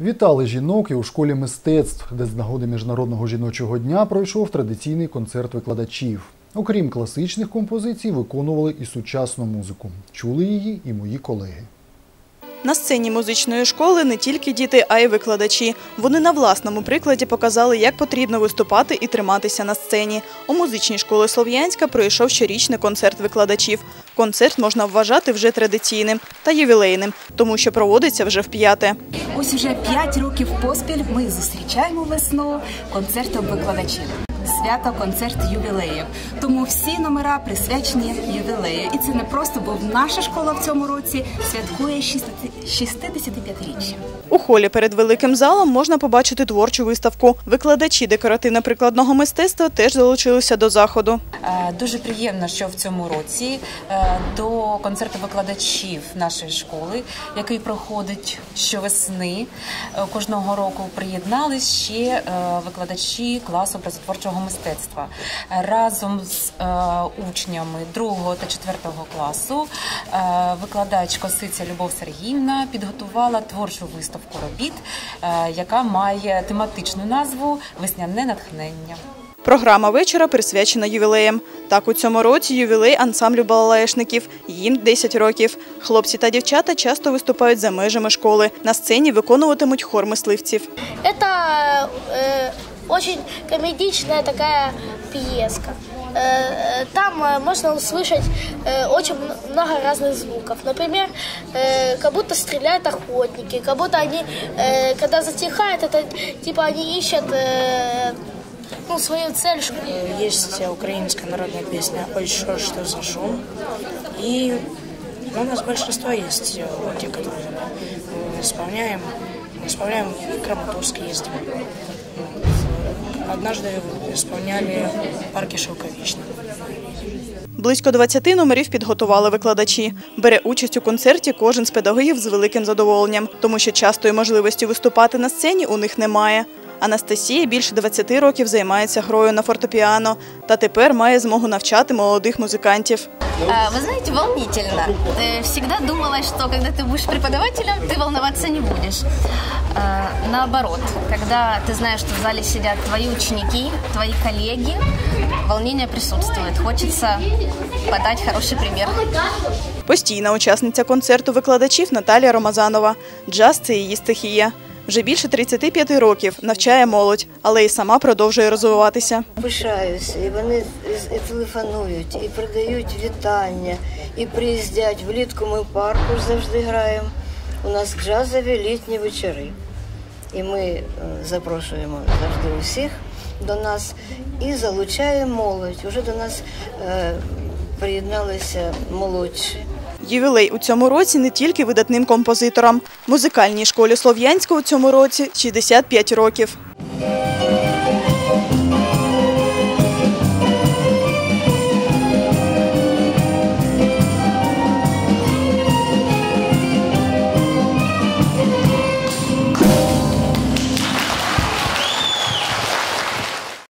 Вітали жінок і у школі мистецтв, де з нагоди Міжнародного жіночого дня пройшов традиційний концерт викладачів. Окрім класичних композицій, виконували і сучасну музику. Чули її і мої колеги. На сцені музичної школи не тільки діти, а й викладачі. Вони на власному прикладі показали, як потрібно виступати і триматися на сцені. У музичній школі Слов'янська пройшов щорічний концерт викладачів. Концерт можна вважати вже традиційним та ювілейним, тому що проводиться вже вп'яте. Ось уже 5 років поспіль ми зустрічаємо весну концертом викладачів. Свято концерт ювілеїв. Тому всі номера присвячені ювілею. І це не просто, бо наша школа в цьому році святкує 65-річчя. У холі перед великим залом можна побачити творчу виставку. Викладачі декоративно-прикладного мистецтва теж долучилися до заходу. Е, Дуже приємно, що в цьому році е, до концерту викладачів нашої школи, який проходить щовесни, е, кожного року приєднались ще викладачі класу образотворчого мистецтва разом з е, учнями 2 та 4 класу. е, Викладач Косиця Любов Сергіївна підготувала творчу виставку робіт, е, яка має тематичну назву Весняне натхнення. Програма вечора присвячена ювілеям. Так, у цьому році ювілей ансамблю балалешників. Їм 10 років. Хлопці та дівчата часто виступають за межами школи. На сцені виконуватимуть хор мисливців. Э, очень комедичная такая пьеска. Э, э, Там э, можно услышать очень много разных звуков. Например, как будто стреляют охотники, как будто они, когда затихает, это типа они ищут ну, свою цель. Есть украинская народная песня «Ой, что, что за шум». И у нас большинство есть те, которые исполняем. Мы исполняем в Краматорск ездим. Вот. Однажды исполняли в парке Шелковичный. Близько 20 номерів підготували викладачі. Бере участь у концерті кожен з педагогів з великим задоволенням, тому що частої можливості виступати на сцені у них немає. Анастасія більше 20 років займається грою на фортепіано та тепер має змогу навчати молодих музикантів. А, Вы знаете, волнительно. Э, Всегда думала, что когда ты будешь преподавателем, ты волноваться не будешь. А, Наоборот, когда ты знаешь, что в зале сидят твои ученики, твои коллеги, волнение присутствует. Хочется подать хороший пример. Постійна учасниця концерту викладачів Наталія Ромазанова. Джаз це її стихія. Вже більше 35 років навчає молодь, але й сама продовжує розвиватися. Пишаюся, і вони і- і телефонують, і передають вітання, і приїздять. Влітку ми в парку завжди граємо. У нас джазові літні вечори. І ми е, запрошуємо завжди усіх до нас і залучаємо молодь. Уже до нас е, приєдналися молодші. Ювілей у цьому році не тільки видатним композиторам. Музикальній школі Слов'янська у цьому році 65 років.